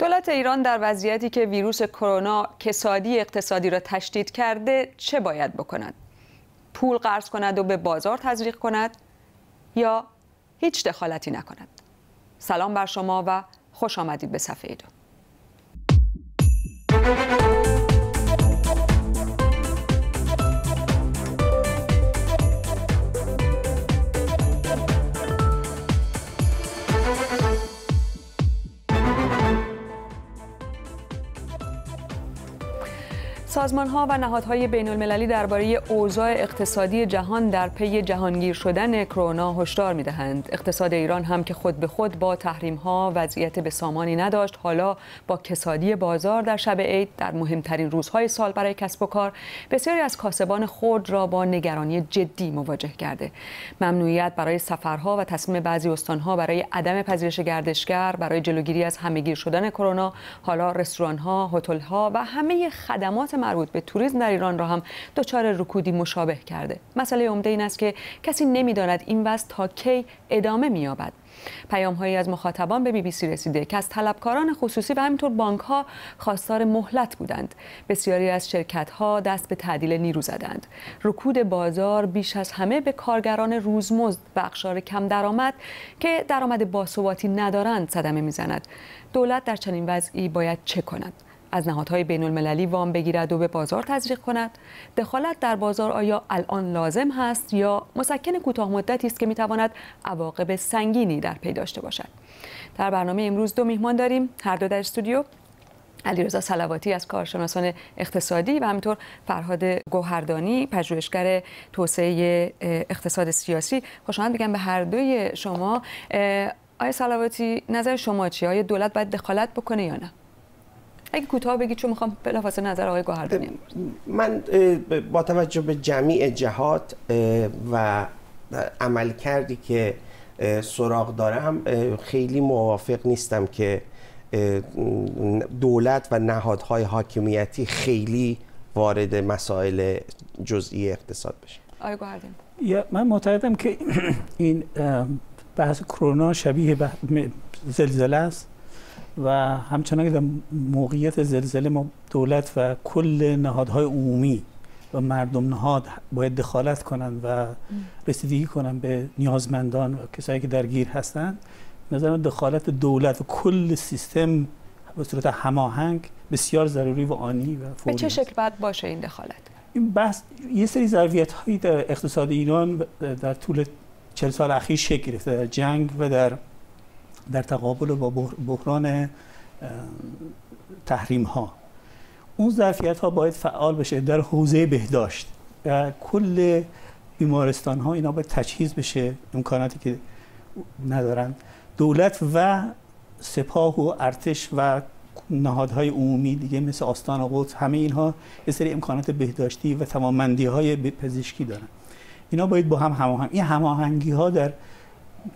دولت ایران در وضعیتی که ویروس کرونا کسادی اقتصادی را تشدید کرده چه باید بکند؟ پول قرض کند و به بازار تزریق کند یا هیچ دخالتی نکند؟ سلام بر شما و خوش آمدید به صفحه دو. سازمان ها و نهادهای بین المللی درباره اوضاع اقتصادی جهان در پی جهانگیر شدن کرونا هشدار می دهند. اقتصاد ایران هم که خود به خود با تحریم ها وضعیت به سامانی نداشت حالا با کسادی بازار در شب عید در مهمترین روزهای سال برای کسب و کار بسیاری از کاسبان خود را با نگرانی جدی مواجه کرده. ممنوعیت برای سفرها و تصمیم بعضی استانها برای عدم پذیرش گردشگر برای جلوگیری از همهگیر شدن کرونا حالا رستوران ها، هتل ها و همه خدمات مربوط به توریسم در ایران را هم دچار رکودی مشابه کرده. مسئله عمده این است که کسی نمی‌داند این وضع تا کی ادامه مییابد. پیام هایی از مخاطبان به بی بی سی رسیده که از طلبکاران خصوصی و همینطور بانک ها خواستار مهلت بودند. بسیاری از شرکت ها دست به تعدیل نیرو زدند. رکود بازار بیش از همه به کارگران روزمزد و اقشار کم درآمد که درآمد باثباتی ندارند صدمه می‌زند. دولت در چنین وضعی باید چه کند؟ از نهادهای بین المللی وام بگیرد و به بازار تزریق کند. دخالت در بازار آیا الان لازم هست یا مسکن کوتاه مدتی است که می‌تواند عواقب سنگینی در پی داشته باشد؟ در برنامه امروز دو میهمان داریم. هر دو در استودیو علیرضا سلواتی از کارشناسان اقتصادی و همینطور فرهاد گوهردانی پژوهشگر توسعه اقتصاد سیاسی. خوش آمد بگم به هر دوی شما. آیا سلواتی نظر شما چیه؟ آیا دولت باید دخالت بکنه یا نه؟ اگه کوتاه بگید چون می‌خوام بلافاصله نظر آقای گوهردانی من با توجه به جمیع جهات و عمل کردی که سراغ دارم خیلی موافق نیستم که دولت و نهادهای حاکمیتی خیلی وارد مسائل جزئی اقتصاد بشه. آقای گوهردانی من معتقدم که این بحث کرونا شبیه زلزله است. و همچنان که در موقعیت زلزله ما دولت و کل نهادهای عمومی و مردم نهاد باید دخالت کنند و رسیدگی کنند به نیازمندان و کسایی که درگیر هستند نظر دخالت دولت و کل سیستم به صورت هماهنگ بسیار ضروری و آنی و فوری به چه شکل باید باشه این دخالت؟ این بحث یه سری ظرفیت هایی در اقتصاد ایران در طول چل سال اخیر شکل گرفته در جنگ و در در تقابل با بحران تحریم ها اون ظرفیت ها باید فعال بشه در حوزه بهداشت. کل بیمارستان ها اینا باید تجهیز بشه امکاناتی که ندارن. دولت و سپاه و ارتش و نهادهای عمومی دیگه مثل آستان قدس همه اینها یه سری امکانات بهداشتی و تمامندی های پزشکی دارن. اینا باید با هم هماهنگ این هماهنگی ها در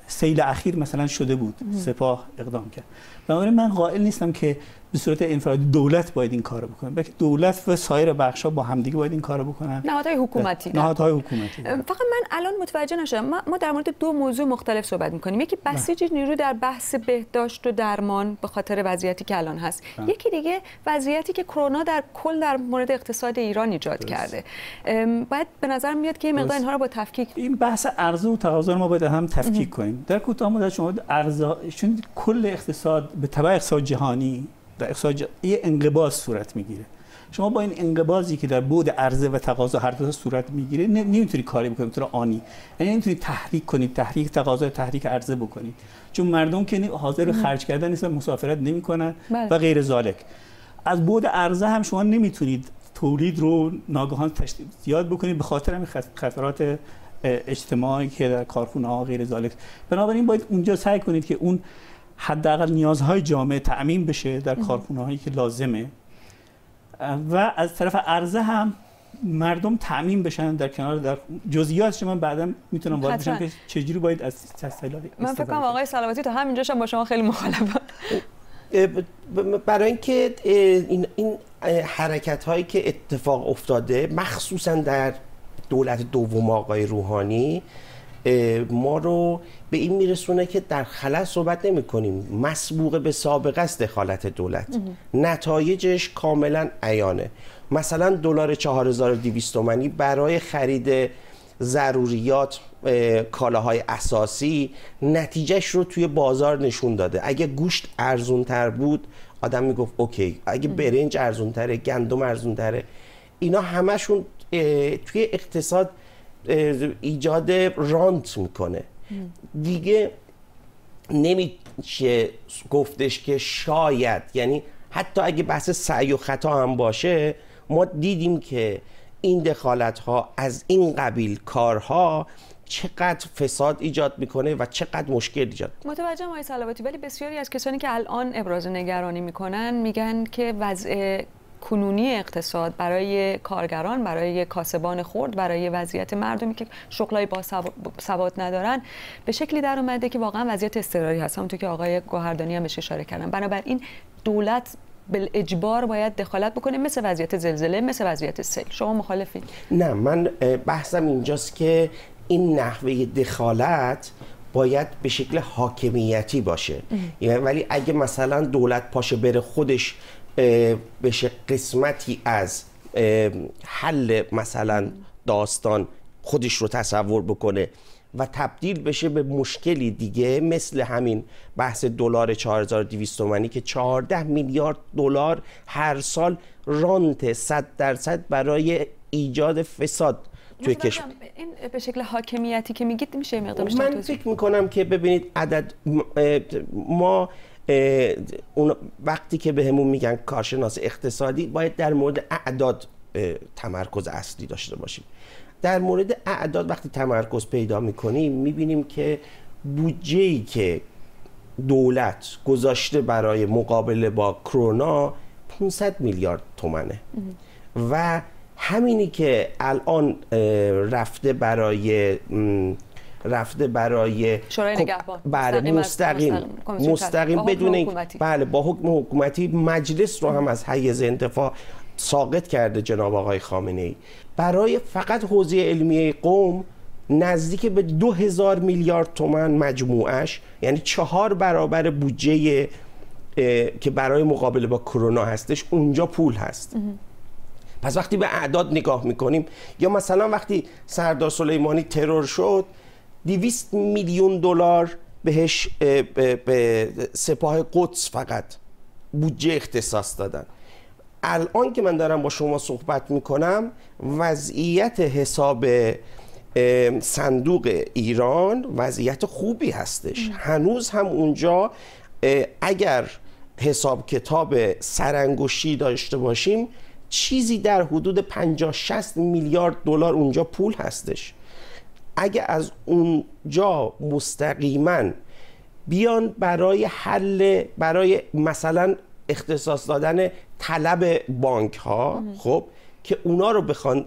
سیل اخیر مثلا شده بود سپاه اقدام کرد. بنابراین من قائل نیستم که به صورت انفرادی دولت باید این کارو بکنه. بلکه دولت و سایر بخش‌ها با همدیگه باید این کارو بکنن. نهادهای حکومتی. نهادهای حکومتی. فقط من الان متوجه نشدم. ما در مورد دو موضوع مختلف صحبت می‌کنیم. یکی بسیج نیرو در بحث بهداشت و درمان به خاطر وضعیتی که الان هست. بله. یکی دیگه وضعیتی که کرونا در کل در مورد اقتصاد ایران ایجاد کرده. باید به نظر میاد که مقدار اینها رو با تفکیک این بحث عرضه و تقاضا ما باید هم تفکیک کنیم. در کوتاه مدت شما عرضه چون کل اقتصاد به تبع اقتصاد جهانی در اقتصاد یه انقباض صورت می‌گیره. شما با این انقباضی که در بود عرضه و تقاضا هر دو صورت می‌گیره نمی‌تونی کاری بکنید طور آنی. یعنی نمی‌تونید تحریک کنید تحریک تقاضا تحریک عرضه بکنید. چون مردم که حاضر خرج کردن نیستن مسافرت نمی‌کنن بله. و غیر ذالک. از بود عرضه هم شما نمی‌تونید تولید رو ناگهان زیاد بکنید به خاطر همین خطرات اجتماعی که در کارخونه ها غیر ذالک. بنابراین باید اونجا سعی کنید که اون حداقل نیازهای جامعه تأمین بشه در کارخونه هایی که لازمه. و از طرف عرضه هم مردم تأمین بشن در کنار در جزئیاتش من بعدا می‌تونم وارد بشم که چجوری باید از تسهیلات من فکر کنم آقای سلامتی تا همینجاش هم با شما خیلی مخالفم. برای اینکه این این حرکت هایی که اتفاق افتاده مخصوصا در دولت دوم آقای روحانی ما رو به این میرسونه که در خلا صحبت نمی کنیم مسبوق به سابقه است دخالت دولت. نتایجش کاملا عیانه. مثلا دلار 4200 تومانی برای خرید ضروریات کالاهای اساسی نتیجهش رو توی بازار نشون داده. اگه گوشت ارزون تر بود آدم می‌گفت اوکی. اگه برنج ارزون تره گندم ارزون تره اینا همشون توی اقتصاد ایجاد رانت می‌کنه. دیگه نمیشه گفتش که شاید. یعنی حتی اگه بحث سعی و خطا هم باشه ما دیدیم که این دخالت ها از این قبیل کارها چقدر فساد ایجاد می‌کنه و چقدر مشکل ایجاد متوجه آقای صلواتی ولی بسیاری از کسانی که الان ابراز نگرانی می‌کنن میگن که وضع کنونی اقتصاد برای کارگران برای کاسبان خرد برای وضعیت مردمی که شغلای با سواد ندارن به شکلی در اومده که واقعا وضعیت اضطراری هست. همونطور که آقای گوهردانی هم بهش اشاره کردن. بنابراین دولت به اجبار باید دخالت بکنه مثل وضعیت زلزله مثل وضعیت سیل. شما مخالفین؟ نه من بحثم اینجاست که این نحوه دخالت باید به شکل حاکمیتی باشه. یعنی ولی اگه مثلا دولت پاشه بره خودش بشه قسمتی از حل مثلا داستان خودش رو تصور بکنه و تبدیل بشه به مشکلی دیگه مثل همین بحث دلار 4200 تومانی که 14 میلیارد دلار هر سال رانت 100 درصد برای ایجاد فساد توی کشور. این به شکل حاکمیتی که میگید میشه مقدار من فکر می‌کنم که ببینید عدد ما اون وقتی که بهمون میگن کارشناس اقتصادی باید در مورد اعداد تمرکز اصلی داشته باشیم. در مورد اعداد وقتی تمرکز پیدا می‌کنیم می‌بینیم که بودجه ای که دولت گذاشته برای مقابله با کرونا 500 میلیارد تومنه. و همینی که الان رفته برای رفته برای شورای نگهبان. بله مستقیم مستقیم, مستقیم. بدون بله با حکم حکومتی مجلس رو هم از حیز انتفاع ساقط کرده جناب آقای خامنه ای برای فقط حوزه علمیه قوم نزدیک به دو هزار میلیارد تومن مجموعش یعنی چهار برابر بودجه که برای مقابله با کرونا هستش اونجا پول هست. پس وقتی به اعداد نگاه می‌کنیم یا مثلا وقتی سردار سلیمانی ترور شد 200 میلیون دلار بهش به سپاه قدس فقط بودجه اختصاص دادن. الان که من دارم با شما صحبت می‌کنم وضعیت حساب صندوق ایران وضعیت خوبی هستش. هنوز هم اونجا اگر حساب کتاب سرانگشتی داشته باشیم چیزی در حدود 50 60 میلیارد دلار اونجا پول هستش. اگه از اونجا مستقیما بیان برای حل برای مثلا اختصاص دادن طلب بانک ها خب که اونا رو بخوان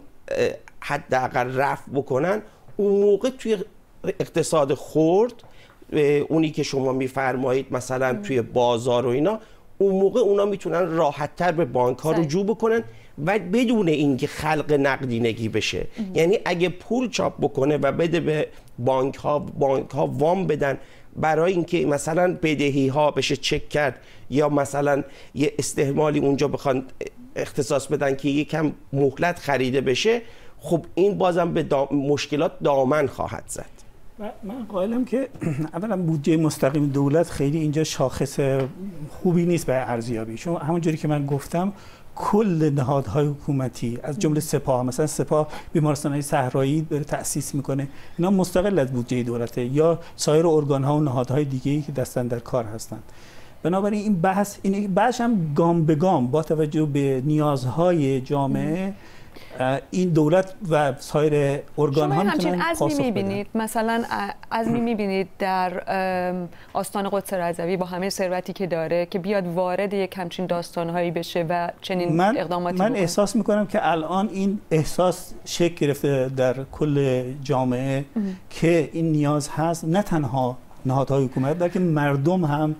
حداقل رفع بکنن اون موقع توی اقتصاد خورد اونی که شما میفرمایید مثلا توی بازار و اینا اون موقع اونا می‌تونن راحتتر به بانک ها رجوع بکنن و بدون اینکه خلق نقدینگی بشه. یعنی اگه پول چاپ بکنه و بده به بانک ها بانک ها وام بدن برای اینکه مثلا بدهی ها بشه چک کرد یا مثلا یه استحمالی اونجا بخوان اختصاص بدن که یکم مهلت خریده بشه خب این بازم به مشکلات دامن خواهد زد. من قائلم که اولا بودجه مستقیم دولت خیلی اینجا شاخص خوبی نیست برای ارزیابی. چون همونجوری که من گفتم کل نهادهای حکومتی از جمله سپاه مثلا سپاه بیمارستان های صحرایی داره تأسیس می‌کنه. اینا مستقل از بودجه دولته یا سایر ارگان ها و نهادهای دیگه که دستن در کار هستند بنابراین این بحث این بحث هم گام به گام با توجه به نیازهای جامعه این دولت و سایر ارگان ها همچین عزمی می‌بینید؟ مثلا عزمی می‌بینید در آستان قدس رضوی با همه ثروتی که داره که بیاد وارد یک همچین داستانهایی بشه و چنین من اقداماتی من احساس می‌کنم که الان این احساس شکل گرفته در کل جامعه که این نیاز هست نه تنها نهادهای حکومت بلکه مردم هم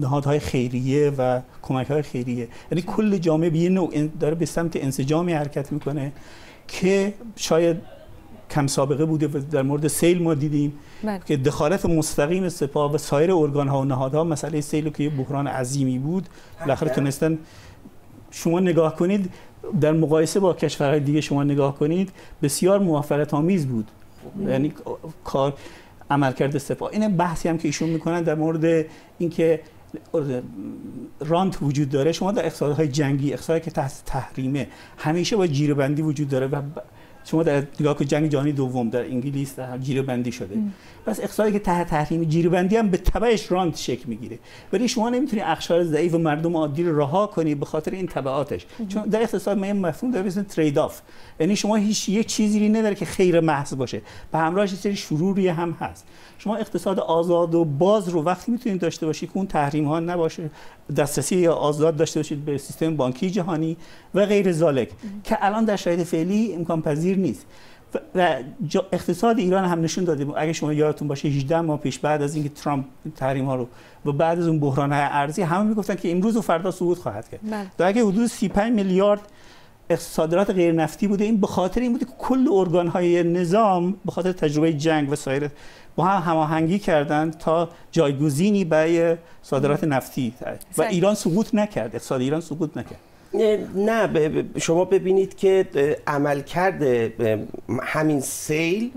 نهادهای خیریه و کمک های خیریه. یعنی کل جامعه به یه نوع داره به سمت انسجامی حرکت می‌کنه که شاید کم سابقه بوده و در مورد سیل ما دیدیم بله. که دخالت مستقیم سپاه و سایر ارگان ها و نهادها مسئله سیل که یه بحران عظیمی بود بالاخره تونستن شما نگاه کنید در مقایسه با کشورهای دیگه شما نگاه کنید بسیار موفقیت آمیز بود یعنی کار عملکرد سپاه. این بحثی هم که ایشون می‌کنن در مورد اینکه رانت وجود داره. شما در اقتصادهای جنگی اقتصادی که تحت تحریمه همیشه با جیره بندی وجود داره و شما در نگاه که جنگ جهانی دوم در انگلیس در جیره بندی شده. پس اقتصادی که تحت تحریم جیره بندی هم به تبعش رانت شکل می‌گیره. ولی شما نمی‌تونی اقشار ضعیف و مردم عادی رو رها کنی به خاطر این تبعاتش. چون در اقتصاد ما مفهوم داره مثل ترید آف یعنی شما هیچ یک چیزی نداره که خیر محض باشه. به همراهش سری شروری هم هست. شما اقتصاد آزاد و باز رو وقتی می‌تونید داشته باشید که اون تحریم ها نباشه دسترسی یا آزاد داشته باشید به سیستم بانکی جهانی و غیر ذالک. که الان در شرایط فعلی امکان پذیر نیست. و اقتصاد ایران هم نشون داده اگه شما یادتون باشه 18 ماه پیش بعد از اینکه ترامپ تحریم ها رو و بعد از اون بحران های ارزی همه می‌گفتن که امروز و فردا سقوط خواهد کرد. بله. در اگه حدود 35 میلیارد صادرات غیر نفتی بوده این به خاطر این بوده که کل ارگان های نظام به خاطر تجربه جنگ و سایر با هم هماهنگی کردند تا جایگزینی برای صادرات نفتی. و ایران سقوط نکرد. اقتصاد ایران سقوط نکرد. نه شما ببینید که عمل کرده همین سیل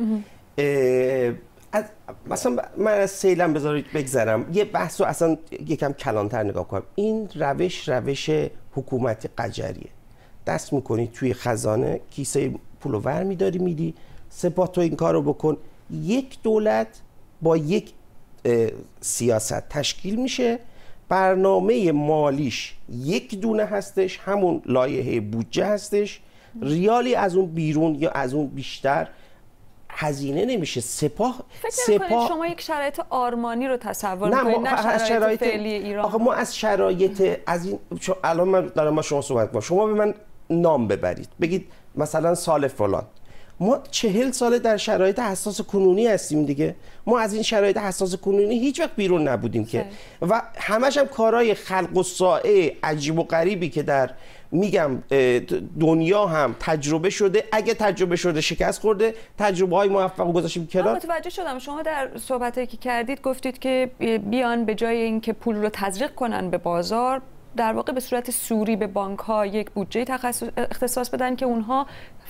از مثلا من از سیلم بذارید بگذرم. یه بحث رو اصلا یکم کلانتر نگاه کنم. این روش روش حکومت قجریه. دست می‌کنی توی خزانه کیسه پولو ور میداری میدی. سپاه تو این کارو بکن. یک دولت با یک سیاست تشکیل میشه. برنامه مالیش یک دونه هستش همون لایحه بودجه هستش. ریالی از اون بیرون یا از اون بیشتر هزینه نمیشه. سپاه سپاه شما یک شرایط آرمانی رو تصور نه ما نه شرایط, شرایط فعلی ایران. آخه ما از شرایط از این الان من دارم با شما صحبت کنم شما به من نام ببرید. بگید مثلا سال فلان. ما چهل ساله در شرایط حساس کنونی هستیم دیگه. ما از این شرایط حساس کنونی هیچ وقت بیرون نبودیم که. و همش هم کارهای خلق و سائه عجیب و غریبی که در میگم دنیا هم تجربه شده. اگه تجربه شده شکست خورده. تجربه های موفق گذاشتیم کنار. متوجه شدم. شما در صحبتی که کردید گفتید که بیان به جای اینکه پول رو تزریق کنن به بازار در واقع به صورت سوری به بانک ها یک بودجه اختصاص بدن که اونها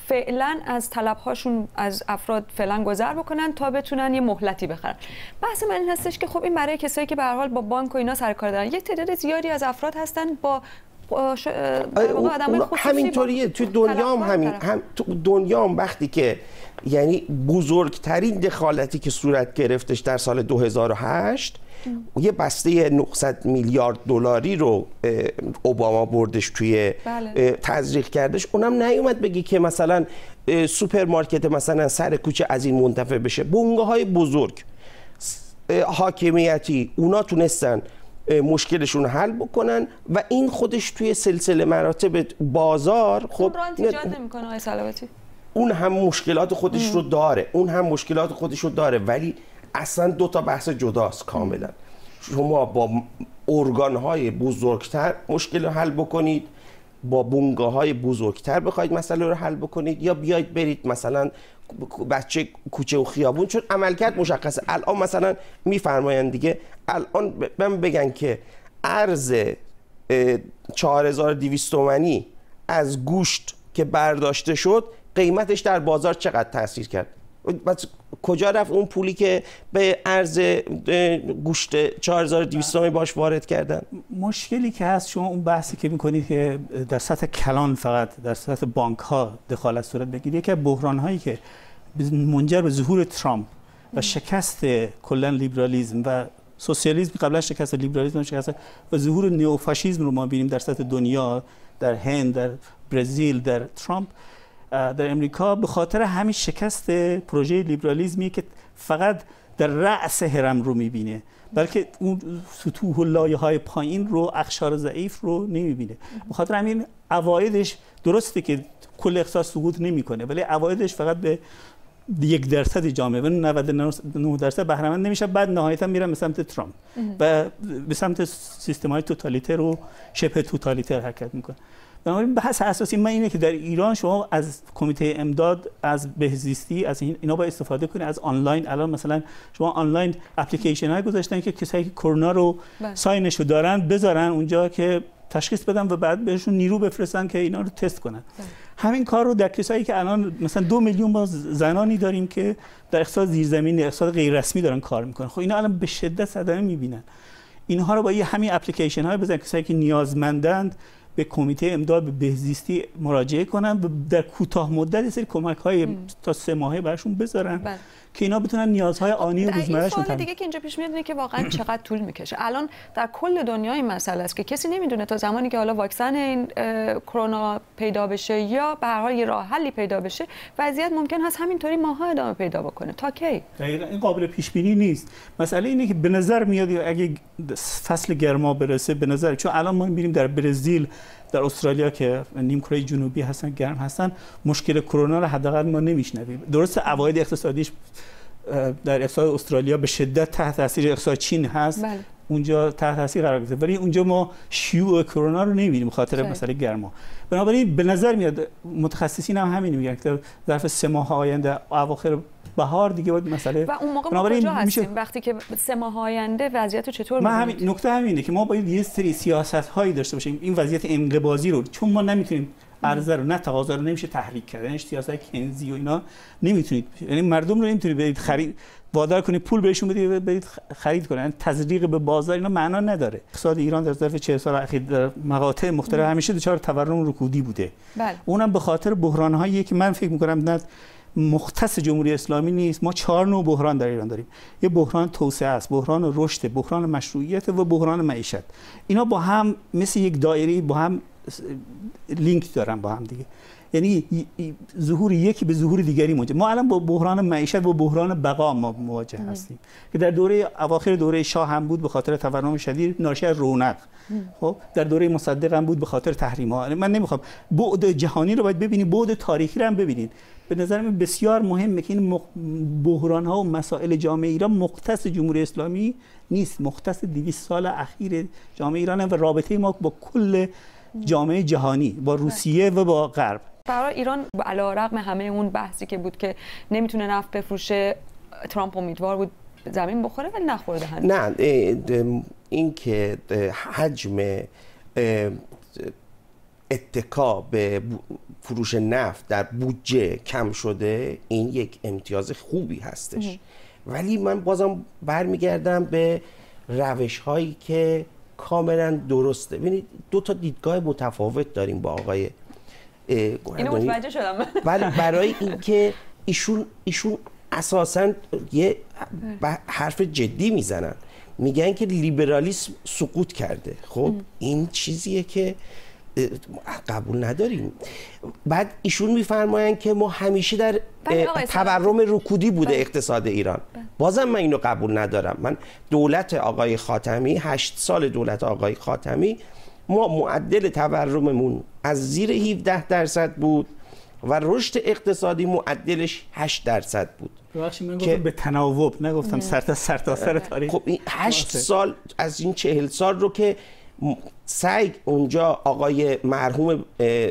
فعلا از طلب هاشون از افراد فعلا گذر بکنن تا بتونن یه مهلتی بخرن. بحث من این هستش که خب این برای کسایی که به هر حال با بانک و اینا سر کار دارن یک تعداد زیادی از افراد هستن با ش... همینطوریه تو دنیا هم همین هم تو دنیا هم وقتی که یعنی بزرگترین دخالتی که صورت گرفتش در سال 2008 یه بسته 900 میلیارد دلاری رو اوباما بردش توی بله. تزریق کردش. اونم نیومد بگی که مثلا سوپرمارکت مثلا سر کوچه از این منتفع بشه. بنگاه های بزرگ حاکمیتی اونا تونستن مشکلشون حل بکنن و این خودش توی سلسله مراتب بازار خب ایجاد نمی‌کنه آقای اون هم مشکلات خودش رو داره اون هم مشکلات خودش رو داره ولی اصلا دو تا بحث جداست کاملا. شما با ارگان های بزرگتر مشکل رو حل بکنید با بونگاه های بزرگتر بخواید مسئله رو حل بکنید یا بیاید برید مثلا بچه کوچه و خیابون چون عملکرد مشخصه. الان مثلا میفرمایند دیگه الان من بگن که ارز 4200 تومانی از گوشت که برداشته شد قیمتش در بازار چقدر تاثیر کرد؟ کجا رفت اون پولی که به ارز گوشت 4200 باش وارد کردن؟ مشکلی که هست شما اون بحثی که می‌کنید که در سطح کلان فقط در سطح بانک ها دخالت صورت بگیره که بحران هایی که منجر به ظهور ترامپ و شکست کلا لیبرالیزم و سوسیالیسم قبلا شکست لیبرالیسم شکست و ظهور نئوفاشیسم رو ما بینیم در سطح دنیا در هند در برزیل در ترامپ در امریکا به خاطر همین شکست پروژه لیبرالیزمی که فقط در رأس هرم رو می‌بینه بلکه اون سطوح و لایه های پایین رو اخشار ضعیف رو نمی‌بینه. به خاطر همین عوایدش درسته که کل اقتصاد سقوط نمی‌کنه ولی عوایدش فقط به یک درصد جامعه و 99 درصد بهرهمند نمیشه. بعد نهایتا میرن به سمت ترامپ و به سمت سیستم های توتالیتر و شبه توتالیتر حرکت می‌کنه. بنابراین بحث اساسی من اینه که در ایران شما از کمیته امداد از بهزیستی از اینا با استفاده کنید. از آنلاین الان مثلا شما آنلاین اپلیکیشن های گذاشتن که کسایی که کرونا رو بله. ساینش رو دارن بذارن اونجا که تشخیص بدن و بعد بهشون نیرو بفرستن که اینا رو تست کنن. همین کار رو در کسایی که الان مثلا دو میلیون ما زنانی داریم که در اقتصاد زیرزمینی اقتصاد غیر رسمی دارن کار می‌کنن. خب اینا الان به شدت صدمه می‌بینن. اینها رو با یه همین اپلیکیشن های بزنن. کسایی که نیازمندند به کمیته امداد به بهزیستی مراجعه کنن و در کوتاه مدت سری کمک های تا سه ماهه براشون بذارن بله. که اینا بتونن نیازهای آنی روزمرهشون تامین دیگه که اینجا پیش میاد که واقعا چقدر طول می‌کشه. الان در کل دنیا این مسئله است که کسی نمی‌دونه تا زمانی که حالا واکسن این کرونا پیدا بشه یا به هر حال یه راه حلی پیدا بشه وضعیت ممکن هست همینطوری ماها ادامه پیدا بکنه. تا کی؟ دقیقا این قابل پیش بینی نیست. مسئله اینه که به نظر میاد اگه فصل گرما برسه به نظر چون الان ما می‌بینیم در برزیل در استرالیا که نیم کره جنوبی هستن گرم هستن مشکل کرونا رو حداقل ما نمیشنویم. درست عواید اقتصادیش در اقتصاد استرالیا به شدت تحت تاثیر اقتصاد چین هست. بله. اونجا تحت تاثیر قرار گرفته. ولی اونجا ما شیوع کرونا رو نمی‌بینیم خاطر. مسئله گرما. بنابراین به نظر میاد متخصصین هم همین میگن که در ظرف سه ماه آینده اواخر بهار دیگه باید مسئله و اون موقع ما بنابراین کجا هستیم؟ وقتی که سه ماه آینده وضعیت چطور می‌بینید؟ همین نکته همینه که ما باید یه سری سیاست هایی داشته باشیم. این وضعیت انقباضی رو چون ما نمی‌تونیم عرضه رو نه تقاضا رو نمیشه تحریک کرد یعنی سیاست کنزی و اینا نمی‌تونید. یعنی مردم رو نمی‌تونید برید خرید وادار کنید پول بهشون بدید و برید خرید کنن یعنی تزریق به بازار اینا معنا نداره. اقتصاد ایران در ظرف 40 سال اخیر در مقاطع مختلف همیشه دچار تورم رکودی بوده. بله. اونم به خاطر بحران هایی که من فکر می‌کنم نه مختص جمهوری اسلامی نیست. ما چهار نوع بحران در ایران داریم. یه بحران توسعه است بحران رشد بحران مشروعیت و بحران معیشت. اینا با هم مثل یک دایره با هم لینک دارن با هم دیگه. یعنی ظهور یکی به ظهور دیگری موجه ما الان با بحران معیشت و بحران بقا ما مواجه هستیم. که در دوره اواخر دوره شاه هم بود به خاطر تورم شدید ناشی از رونق. خب در دوره مصدق هم بود به خاطر تحریم ها. من نمی‌خوام. بعد جهانی رو باید ببینید بعد تاریخی رو هم ببینید. به نظر من بسیار مهمه که این بحران ها و مسائل جامعه ایران مختص جمهوری اسلامی نیست. مختص 200 سال اخیر جامعه ایران و رابطه ما با کل جامعه جهانی با روسیه و با غرب. برای ایران علی رغم همه اون بحثی که بود که نمی‌تونه نفت بفروشه ترامپ امیدوار بود زمین بخوره ولی نخورده هنوز. نه این که حجم اتکا به فروش نفت در بودجه کم شده این یک امتیاز خوبی هستش. ولی من بازم برمیگردم به روش هایی که کاملا درسته. ببینید دو تا دیدگاه متفاوت داریم با آقای اینو گلدانی. متوجه شدم. ولی برای اینکه ایشون ایشون اساسا یه ب- حرف جدی می‌زنن. میگن که لیبرالیسم سقوط کرده. خب این چیزیه که قبول نداریم. بعد ایشون میفرمایند که ما همیشه در بله تورم رکودی بوده اقتصاد ایران. بازم من اینو قبول ندارم. من دولت آقای خاتمی هشت سال دولت آقای خاتمی ما معدل تورممون از زیر 17 درصد بود و رشد اقتصادی معدلش 8 درصد بود. ببخشید من که- گفتم به تناوب نگفتم سر تا سر تا سر تاریخ. خب این هشت درسته. سال از این چهل سال رو که سعی اونجا آقای مرحوم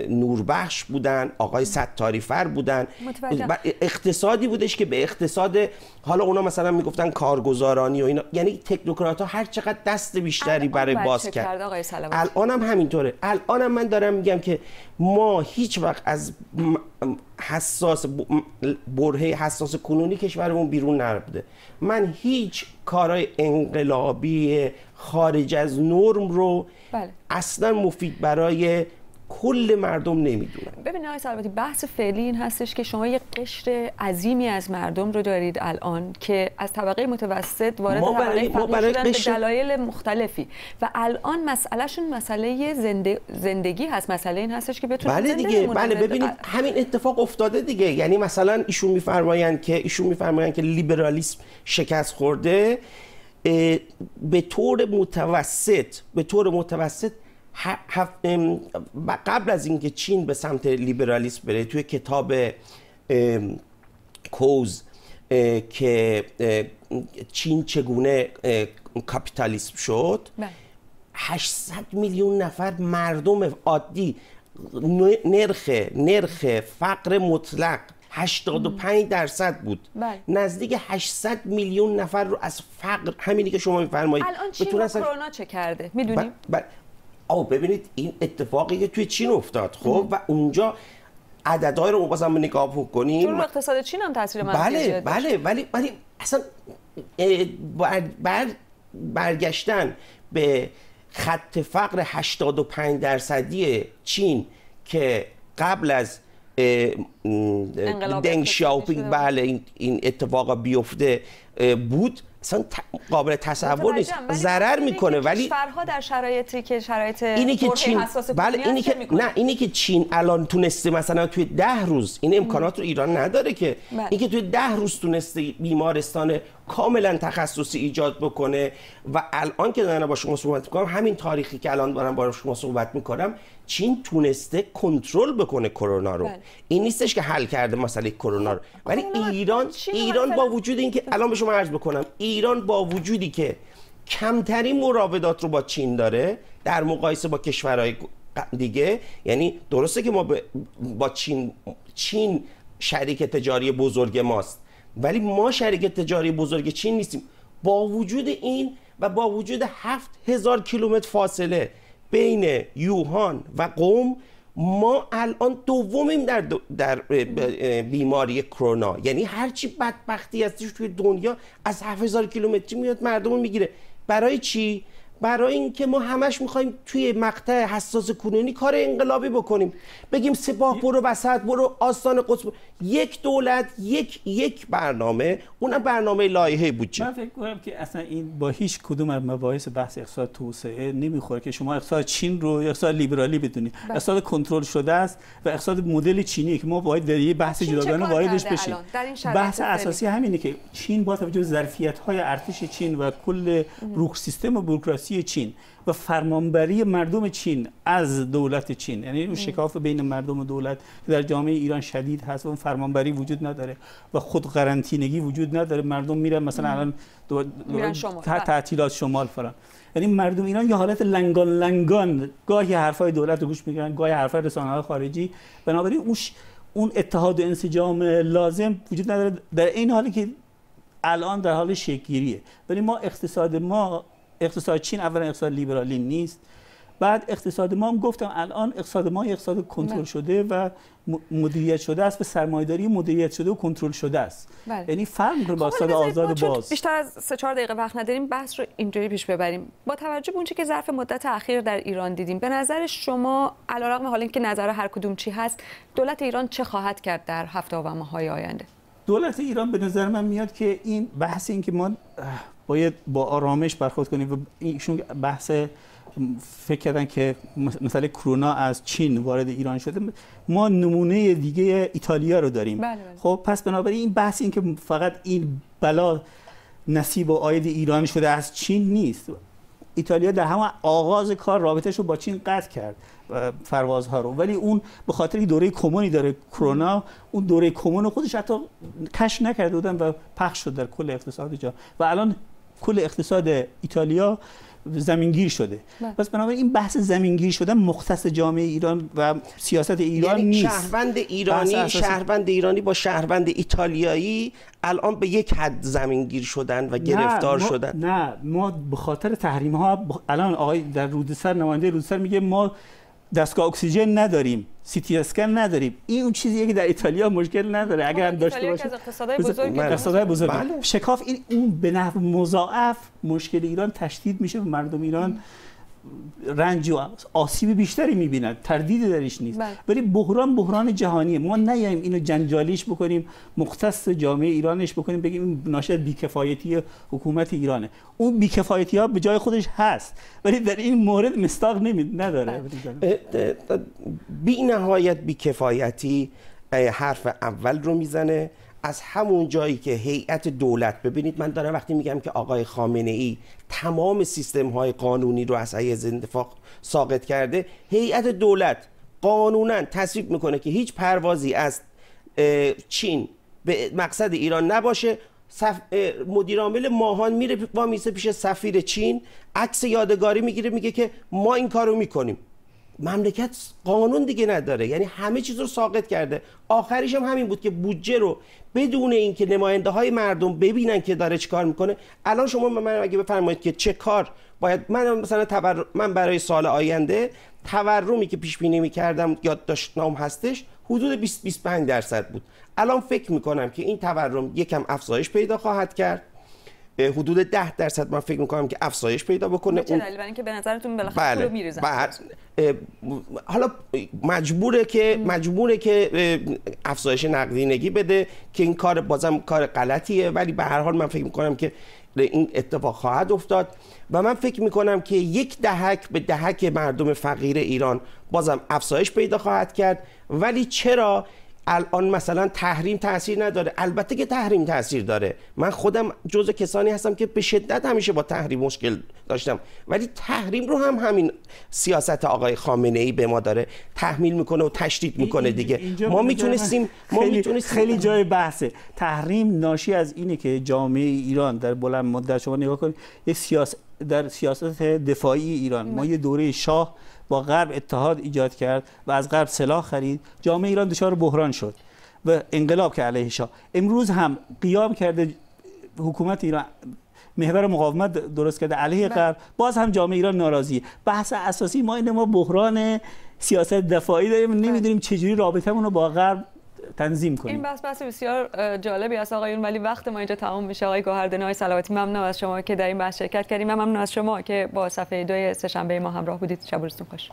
نوربخش بودن آقای ستاری فر بودن متوجهم. و اقتصادی بودش که به اقتصاد حالا اونا مثلا می‌گفتن کارگزارانی و اینا یعنی تکنوکرات ها هر چقدر دست بیشتری الان برای باز کرد صلواتی؟ الانم همینطوره الانم من دارم میگم که ما هیچ وقت از حساس برهه حساس کنونی کشورمون بیرون نرفته من هیچ کارهای انقلابی خارج از نرم رو بله. اصلا مفید برای کل مردم نمی‌دونم ببینید آقای سلواتی بحث فعلی این هستش که شما یک قشر عظیمی از مردم رو دارید الان که از طبقه متوسط وارد ما طبقه برای- ما فقیر برای شدن به قشر- دلایل مختلفی. و الان مسئلهشون مسئله زنده... زندگی هست. مسئله این هستش که بتونن بله دیگه. بله ببینید همین اتفاق افتاده دیگه. یعنی مثلا ایشون میفرمایند که ایشون میفرمایند که لیبرالیسم شکست خورده. به طور متوسط به طور متوسط قبل از اینکه چین به سمت لیبرالیسم بره توی کتاب کوز که چین چگونه کاپیتالیسم شد بله. 800 میلیون نفر مردم عادی نرخ نرخ فقر مطلق 85 درصد بود بله. نزدیک 800 میلیون نفر رو از فقر همینی که شما میفرمایید الان چین کرونا چه کرده می‌دونیم آه ببینید این اتفاقی که توی چین افتاد خب؟ و اونجا عددهای رو بازم نگاه بکنیم. رو اقتصاد چین هم تاثیر بله بله ولی ولی اصلا بر... بر... برگشتن به خط فقر 85 درصدی چین که قبل از دنگ شاوپینگ بله این اتفاق بیفته بود. اصلا قابل تصور نیست. ضرر می‌کنه ولی کشورها در شرایطی که شرایط اینی که چین بله اینی که نه اینی که چین الان تونسته مثلا توی ده روز این امکانات رو ایران نداره که بله. اینی که توی ده روز تونسته بیمارستان کاملا تخصصی ایجاد بکنه و الان که دارم با شما صحبت می‌کنم همین تاریخی که الان دارم با شما صحبت می‌کنم چین تونسته کنترل بکنه کرونا رو. بله. این نیستش که حل کرده مسئله کرونا رو. ولی ایران ایران با وجود اینکه الان به شما عرض بکنم ایران با وجودی که کمترین مراودات رو با چین داره در مقایسه با کشورهای دیگه یعنی درسته که ما با چین چین شریک تجاری بزرگ ماست. ولی ما شریک تجاری بزرگ چین نیستیم. با وجود این و با وجود هفت هزار کیلومتر فاصله بین یوهان و قوم ما الان دومیم در, در بیماری کرونا. یعنی هرچی بدبختی هستش توی دنیا از 7000 کیلومتری میاد مردم می‌گیره. برای چی؟ برای اینکه ما همش می‌خوایم توی مقطع حساس کنونی کار انقلابی بکنیم. بگیم سپاه برو وسط برو آستان قدس. یک دولت یک یک برنامه. اونم برنامه لایحه بود من فکر کنم که اصلا این با هیچ کدوم از مباحث بحث اقتصاد توسعه نمی‌خوره که شما اقتصاد چین رو اقتصاد لیبرالی بدونید. بله. اقتصاد کنترل شده است و اقتصاد مدل چینی که ما باید در یه بحث جداگانه واردش بشیم. بحث اساسی همینه که چین با توجه به ظرفیت های ارتش چین و کل روح سیستم بوروکراسی چین و فرمانبری مردم چین از دولت چین. یعنی اون شکاف بین مردم و دولت که در جامعه ایران شدید هست و اون فرمانبری وجود نداره و خود قرنطینگی وجود نداره. مردم میرن مثلا الان دو... تعطیلات شمال فران یعنی مردم ایران یه حالت لنگان لنگان گاهی حرفای دولت رو گوش می‌گیرن گاهی حرفای رسانه‌های خارجی. بنابراین اون اون اتحاد و انسجام لازم وجود نداره. در این حالی که الان در حال شکلگیریه. ولی ما اقتصاد ما اقتصاد چین اولا اقتصاد لیبرالی نیست. بعد اقتصاد ما هم گفتم الان اقتصاد ما اقتصاد کنترل شده و مدیریت شده است به سرمایه‌داری مدیریت شده و کنترل شده است. بله. یعنی فرق می‌کنه با خب اقتصاد آزاد باز. بیشتر از 3 4 دقیقه وقت نداریم بحث رو اینجوری پیش ببریم. با توجه به اونچه که ظرف مدت اخیر در ایران دیدیم به نظر شما علیرغم حال اینکه نظر هر کدوم چی هست دولت ایران چه خواهد کرد در هفته و ماه‌های آینده؟ دولت ایران به نظر من میاد که این بحث این که ما باید با آرامش برخورد کنیم و ایشون بحث فکر کردن که مثلا کرونا از چین وارد ایران شده ما نمونه دیگه ایتالیا رو داریم. بله بله. خب پس بنابراین این بحث این که فقط این بلا نصیب و آید ایران شده از چین نیست. ایتالیا در همه آغاز کار رابطش رو با چین قطع کرد پروازها رو. ولی اون به خاطر دوره کمونی داره کرونا اون دوره کمون خودش حتی کش نکرده بودن و پخش شد در کل اقتصاد جا. و الان کل اقتصاد ایتالیا زمینگیر شده. بله. پس بنابراین این بحث زمینگیر شدن مختص جامعه ایران و سیاست ایران یعنی نیست. شهروند ایرانی شهروند ایرانی با شهروند ایتالیایی الان به یک حد زمینگیر شدن و گرفتار نه، ما- شدن. نه ما به خاطر تحریم ها ب- الان آقای در رودسر نماینده رودسر میگه ما دستگاه اکسیژن نداریم سیتی اسکن نداریم. این اون چیزیه که در ایتالیا مشکل نداره. اگر هم داشته باشه از اقتصادهای بز- بزرگ بله. اقتصادهای بزرگ بله. شکاف این اون به نحو مضاعف مشکل ایران تشدید میشه و مردم ایران رنج و آسیب بیشتری می‌بینن تردیدی درش نیست. بله. ولی بحران بحران جهانیه. ما نیایم اینو جنجالیش بکنیم مختص جامعه ایرانش بکنیم بگیم این ناشی از بیکفایتی حکومت ایرانه. اون بیکفایتی ها به جای خودش هست. ولی در این مورد مستاق نمی نداره. بی نهایت بی کفایتی حرف اول رو می‌زنه. از همون جایی که هیئت دولت ببینید من دارم وقتی میگم که آقای خامنه ای تمام سیستم های قانونی رو از حیز اتفاق ساقط کرده هیئت دولت قانونا تصویب می‌کنه که هیچ پروازی از چین به مقصد ایران نباشه. سف... اه، مدیر عامل ماهان میره با میسه پیش سفیر چین عکس یادگاری می‌گیره میگه که ما این کارو می‌کنیم. مملکت قانون دیگه نداره. یعنی همه چیز رو ساقط کرده. آخرش هم همین بود که بودجه رو بدون اینکه نماینده های مردم ببینن که داره چیکار می‌کنه. الان شما من اگه بفرمایید که چه کار باید من مثلا تبر... من برای سال آینده تورمی که پیش بینی می‌کردم یادداشت نام هستش حدود 20 25 درصد بود. الان فکر می‌کنم که این تورم یکم افزایش پیدا خواهد کرد. حدود 10 درصد من فکر می‌کنم که افزایش پیدا بکنه. دلیل برای اینکه به نظرتون بالاخره بله. میریزن بله. حالا مجبوره که مجبوره که افزایش نقدینگی بده که این کار بازم کار غلطیه. ولی به هر حال من فکر می‌کنم که این اتفاق خواهد افتاد. و من فکر می‌کنم که یک دهک به دهک مردم فقیر ایران بازم افزایش پیدا خواهد کرد. ولی چرا الان مثلا تحریم تاثیر نداره. البته که تحریم تاثیر داره. من خودم جز کسانی هستم که به شدت همیشه با تحریم مشکل داشتم. ولی تحریم رو هم همین سیاست آقای خامنه ای به ما داره. تحمیل می‌کنه و تشدید می‌کنه دیگه. ما می‌تونستیم ما می‌تونستیم خیلی جای بحثه. تحریم ناشی از اینه که جامعه ایران در بلند مدت شما نگاه کنید یک سیاست در سیاست دفاعی ایران. ما یه دوره شاه با غرب اتحاد ایجاد کرد و از غرب سلاح خرید. جامعه ایران دچار بحران شد و انقلاب که علیه شاه. امروز هم قیام کرده حکومت ایران محور مقاومت درست کرده علیه بله. غرب. باز هم جامعه ایران ناراضی بحث اساسی ما اینه ما بحران سیاست دفاعی داریم. بله. نمی‌دونیم چجوری رابطمون رو با غرب تنظیم کنیم. این بحث بحث بسیار جالبی است آقایون ولی وقت ما اینجا تمام میشه. آقای گوهردن های سلامتی ممنون از شما که در این بحث شرکت کردیم. ممنون از شما که با صفحه دوی سه‌شنبه ما همراه بودید. شب روزتون خوش.